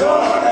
Jordan.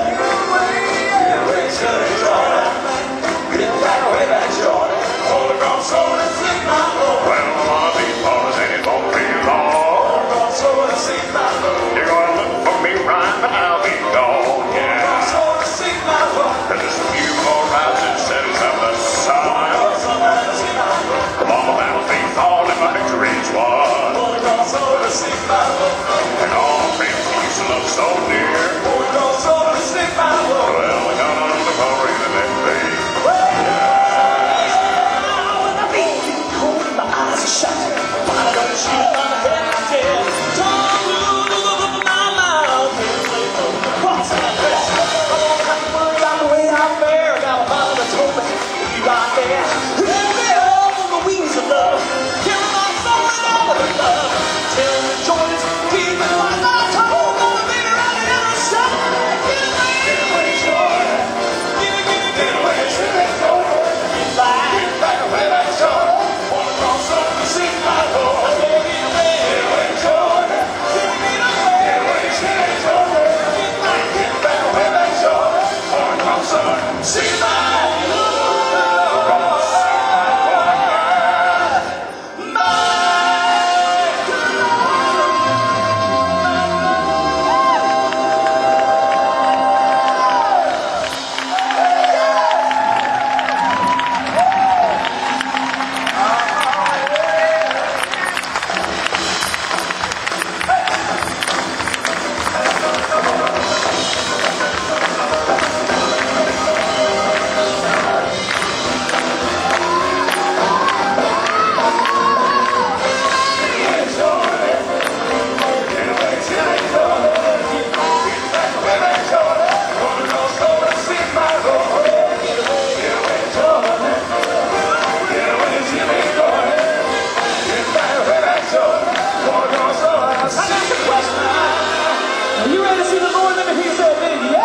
to see the Lord, and He said, you